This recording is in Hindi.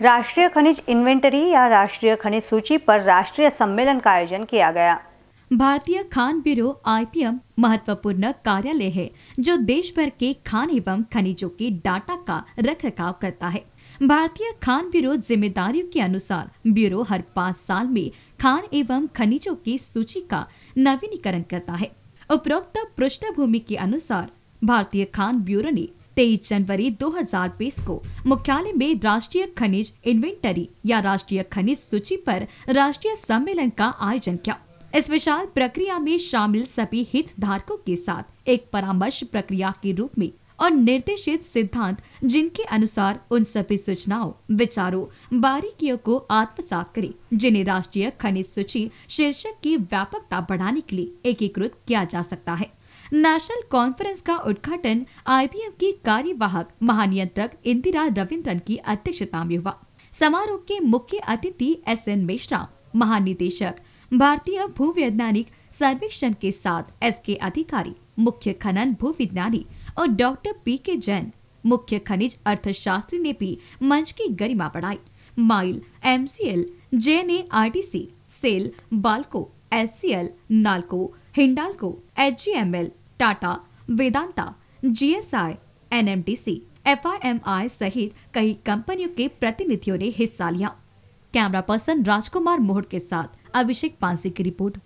राष्ट्रीय खनिज इन्वेंटरी या राष्ट्रीय खनिज सूची पर राष्ट्रीय सम्मेलन का आयोजन किया गया। भारतीय खान ब्यूरो आईपीएम महत्वपूर्ण कार्यालय है, जो देश भर के खान एवं खनिजों के डाटा का रख रखाव करता है। भारतीय खान ब्यूरो जिम्मेदारियों के अनुसार ब्यूरो हर पाँच साल में खान एवं खनिजों की सूची का नवीनीकरण करता है। उपरोक्त पृष्ठभूमि के अनुसार भारतीय खान ब्यूरो ने तेईस जनवरी 2020 को मुख्यालय में राष्ट्रीय खनिज इन्वेंटरी या राष्ट्रीय खनिज सूची पर राष्ट्रीय सम्मेलन का आयोजन किया। इस विशाल प्रक्रिया में शामिल सभी हितधारकों के साथ एक परामर्श प्रक्रिया के रूप में और निर्देशित सिद्धांत जिनके अनुसार उन सभी सूचनाओं, विचारों, बारीकियों को आत्मसात करें, जिन्हें राष्ट्रीय खनिज सूची शीर्षक की व्यापकता बढ़ाने के लिए एकीकृत किया जा सकता है। नेशनल कॉन्फ्रेंस का उद्घाटन आईबीएम की कार्यवाहक महानियंत्रक इंदिरा रविंद्रन की अध्यक्षता में हुआ। समारोह के मुख्य अतिथि एस एन मिश्रा, महानिदेशक, भारतीय भूवैज्ञानिक सर्वेक्षण के साथ एस के अधिकारी, मुख्य खनन भूविज्ञानी और डॉक्टर पी के जैन, मुख्य खनिज अर्थशास्त्री ने भी मंच की गरिमा बढ़ाई। MOIL, M C L, J N A R T C, SAIL, BALCO L, NALCO, Hindalco, H L Tata, Vedanta G S I N M T C F I M I सहित कई कंपनियों के प्रतिनिधियों ने हिस्सा लिया। कैमरा पर्सन राजकुमार मोहट के साथ अभिषेक पांसी की रिपोर्ट।